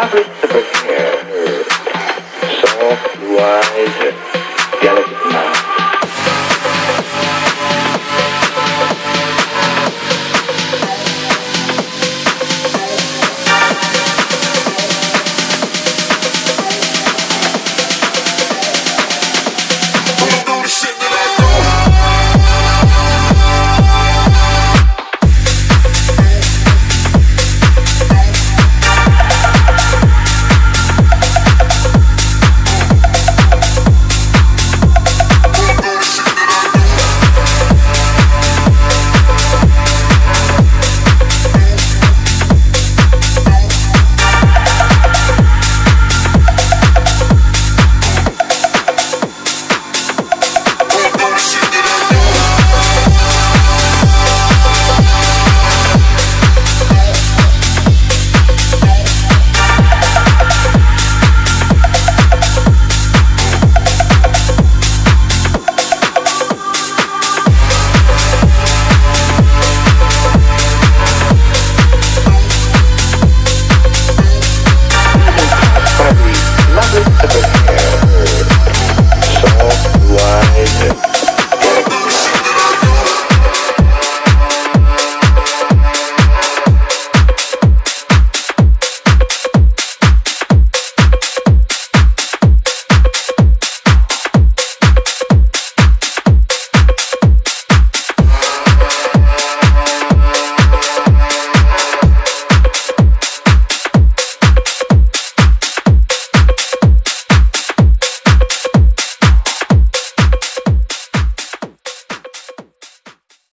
Public sebagai soft, wise, dialektik